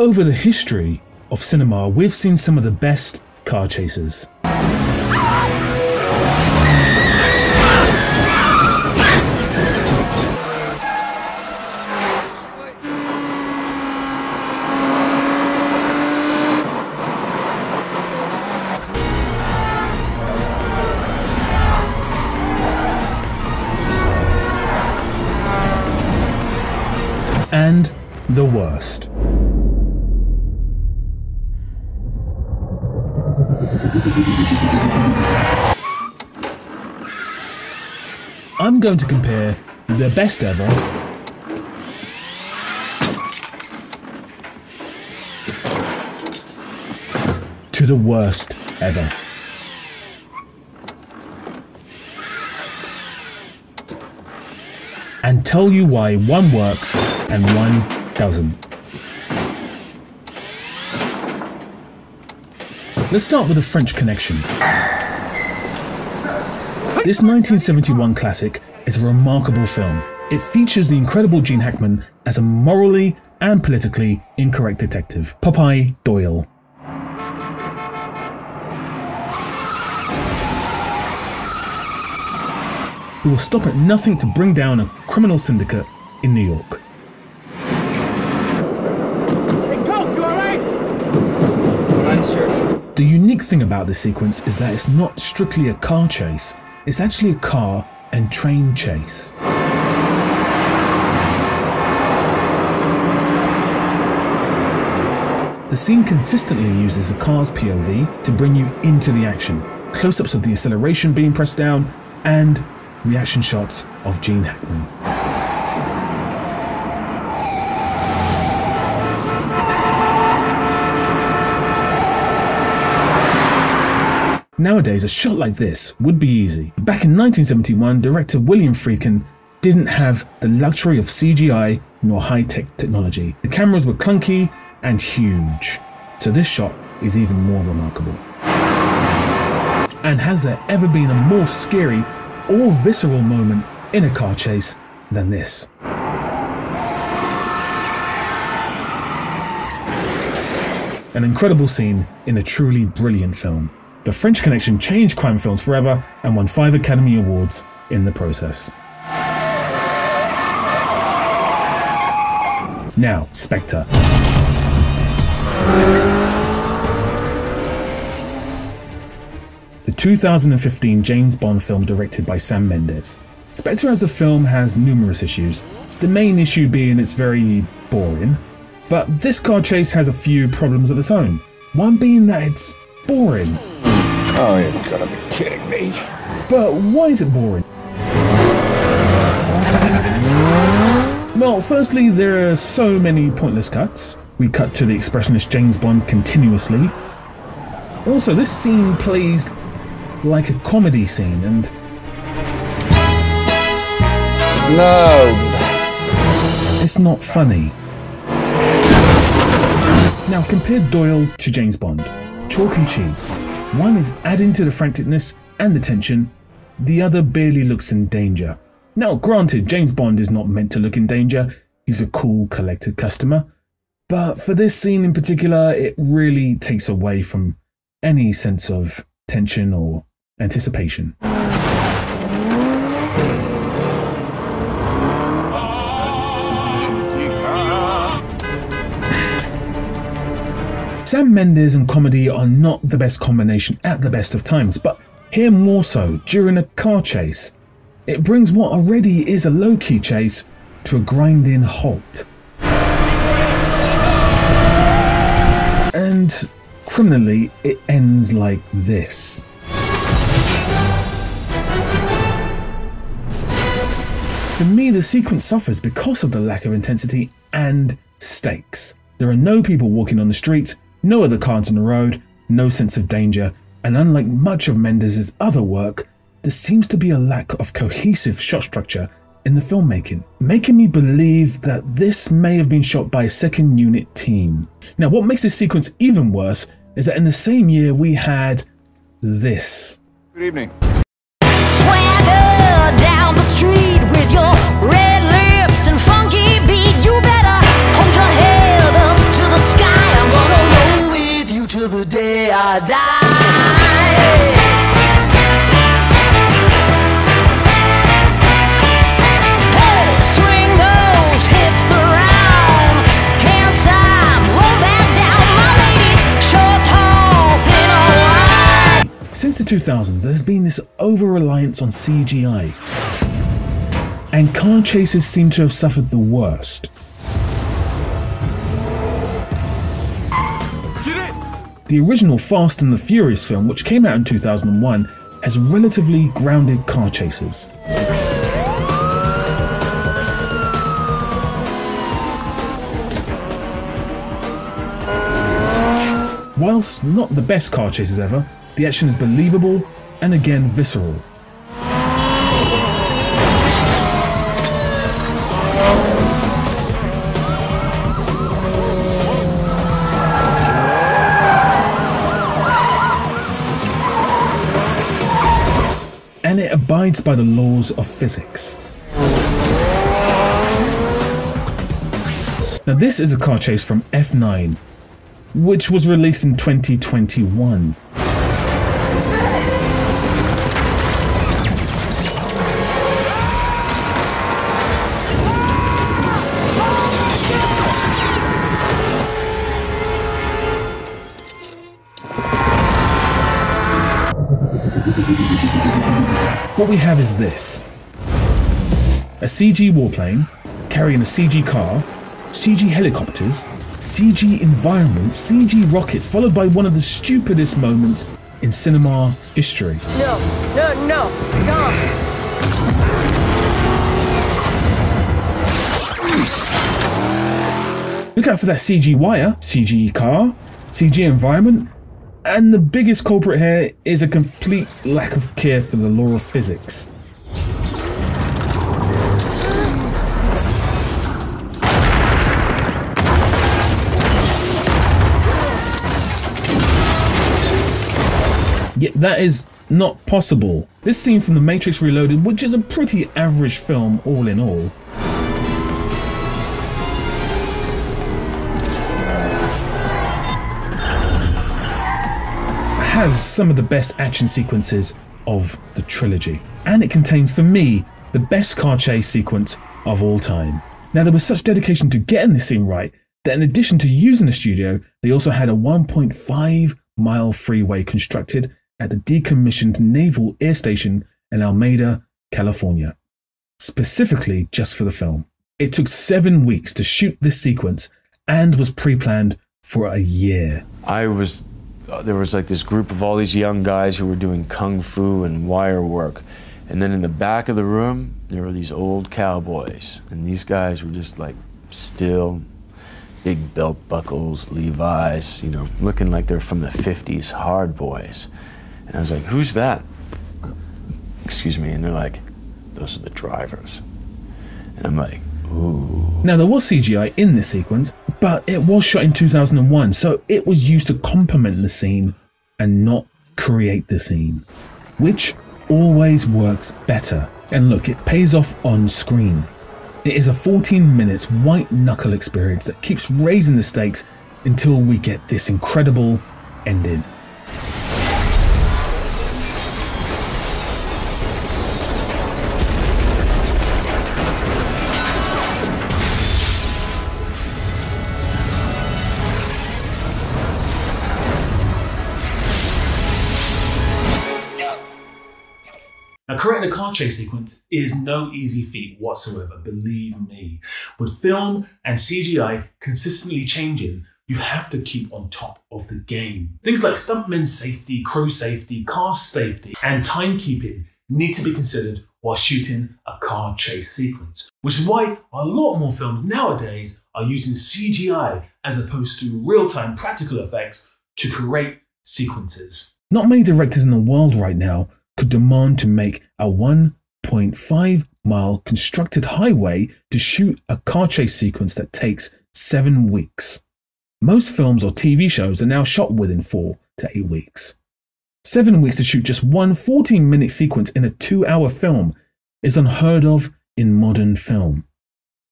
over the history of cinema, we've seen some of the best car chases. and the worst. I'm going to compare the best ever to the worst ever. And tell you why one works and one doesn't. Let's start with the French Connection. This 1971 classic is a remarkable film. It features the incredible Gene Hackman as a morally and politically incorrect detective, Popeye Doyle. Who will stop at nothing to bring down a criminal syndicate in New York. The unique thing about this sequence is that it's not strictly a car chase, it's actually a car and train chase. The scene consistently uses a car's POV to bring you into the action, close-ups of the acceleration being pressed down, and reaction shots of Gene Hackman. Nowadays, a shot like this would be easy. Back in 1971, director William Friedkin didn't have the luxury of CGI nor high-tech technology. The cameras were clunky and huge, so this shot is even more remarkable. And has there ever been a more scary or visceral moment in a car chase than this? An incredible scene in a truly brilliant film. The French Connection changed crime films forever and won five Academy Awards in the process. Now, Spectre. The 2015 James Bond film directed by Sam Mendes. Spectre as a film has numerous issues, the main issue being it's very boring, but this car chase has a few problems of its own. One being that it's boring. Oh, you're gonna be kidding me. But why is it boring? Well, firstly, there are so many pointless cuts. We cut to the expressionist James Bond continuously. Also, this scene plays like a comedy scene, and. No. It's not funny. Now, compare Doyle to James Bond. Chalk and cheese. One is adding to the franticness and the tension, the other barely looks in danger. Now, granted, James Bond is not meant to look in danger, he's a cool, collected customer, but for this scene in particular, it really takes away from any sense of tension or anticipation. Sam Mendes and comedy are not the best combination at the best of times, but here more so during a car chase. It brings what already is a low key chase to a grinding halt. And criminally, it ends like this. For me, the sequence suffers because of the lack of intensity and stakes. There are no people walking on the street, no other cars on the road, no sense of danger, and unlike much of Mendes' other work, there seems to be a lack of cohesive shot structure in the filmmaking, making me believe that this may have been shot by a second unit team. Now, what makes this sequence even worse is that in the same year we had this. Good evening. 2000s, there's been this over reliance on CGI, and car chases seem to have suffered the worst. The original Fast and the Furious film, which came out in 2001, has relatively grounded car chases. Whilst not the best car chases ever, the action is believable and again visceral. And it abides by the laws of physics. Now, this is a car chase from F9, which was released in 2021. What we have is this a CG warplane carrying a CG car, CG helicopters, CG environment, CG rockets, followed by one of the stupidest moments in cinema history. No, no, no, no. Look out for that CG wire, CG car, CG environment, and the biggest culprit here is a complete lack of care for the law of physics. Yet that is not possible. This scene from The Matrix Reloaded, which is a pretty average film all in all, has some of the best action sequences of the trilogy. And it contains, for me, the best car chase sequence of all time. Now, there was such dedication to getting this scene right that in addition to using the studio, they also had a 1.5 mile freeway constructed at the decommissioned Naval Air Station in Alameda, California, specifically just for the film. It took seven weeks to shoot this sequence and was pre planned for a year. I was Uh, there was like this group of all these young guys who were doing kung fu and wire work. And then in the back of the room, there were these old cowboys. And these guys were just like still big belt buckles, Levi's, you know, looking like they're from the 50s, hard boys. And I was like, who's that? Excuse me. And they're like, those are the drivers. And I'm like, ooh. Now, there was CGI in this sequence, but it was shot in 2001, so it was used to complement the scene and not create the scene, which always works better. And look, it pays off on screen. It is a 14 minutes white knuckle experience that keeps raising the stakes until we get this incredible ending. Now, creating a car chase sequence is no easy feat whatsoever, believe me. With film and CGI consistently changing, you have to keep on top of the game. Things like stuntman safety, crew safety, car safety, and timekeeping need to be considered while shooting a car chase sequence, which is why a lot more films nowadays are using CGI as opposed to real time practical effects to create sequences. Not many directors in the world right now could demand to make a 1.5 mile constructed highway to shoot a car chase sequence that takes seven weeks. Most films or TV shows are now shot within four to eight weeks. Seven weeks to shoot just one 14 minute sequence in a two hour film is unheard of in modern film.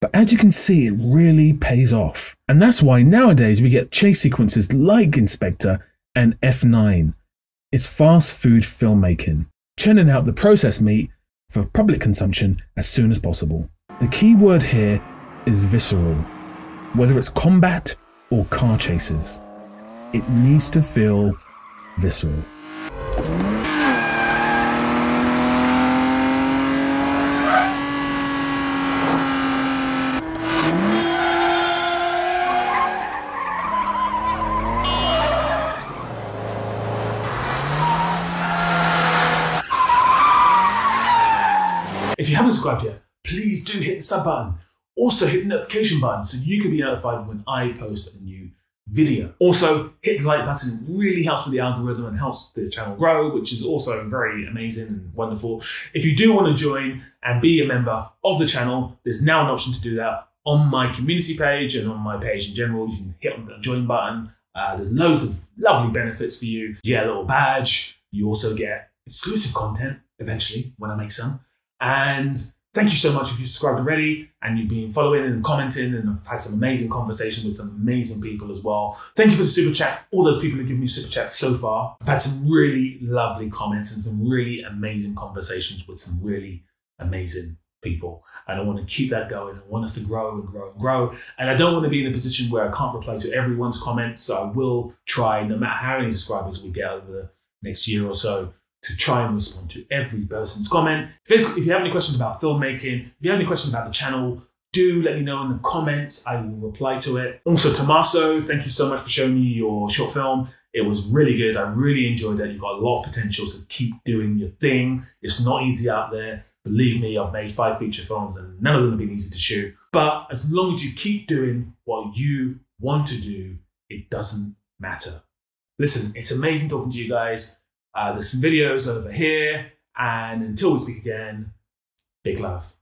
But as you can see, it really pays off. And that's why nowadays we get chase sequences like in Spectre and F9. It's fast food filmmaking, churning out the processed meat for public consumption as soon as possible. The key word here is visceral. Whether it's combat or car chases, it needs to feel visceral. Haven't subscribed yet, please do hit the sub button. Also, hit the notification button so you can be notified when I post a new video. Also, hit the like button. It really helps with the algorithm and helps the channel grow, which is also very amazing and wonderful. If you do want to join and be a member of the channel, there's now an option to do that on my community page and on my page in general. You can hit on the join button. Uh, there's loads of lovely benefits for you. You get a little badge. You also get exclusive content eventually when I make some. And thank you so much if you subscribed already and you've been following and commenting and I've had some amazing conversation with some amazing people as well. Thank you for the super chat. All those people who give me super chats so far. I've had some really lovely comments and some really amazing conversations with some really amazing people. And I want to keep that going. I want us to grow and grow and grow. And I don't want to be in a position where I can't reply to everyone's comments. So I will try, no matter how many subscribers we get over the next year or so, to try and respond to every person's comment. If you have any questions about filmmaking, if you have any questions about the channel, do let me know in the comments. I will reply to it. Also, Tommaso, thank you so much for showing me your short film. It was really good. I really enjoyed it. You've got a lot of potential, so keep doing your thing. It's not easy out there. Believe me, I've made five feature films and none of them have been easy to shoot. But as long as you keep doing what you want to do, it doesn't matter. Listen, it's amazing talking to you guys. Uh, there's some videos over here. And until we speak again, big love.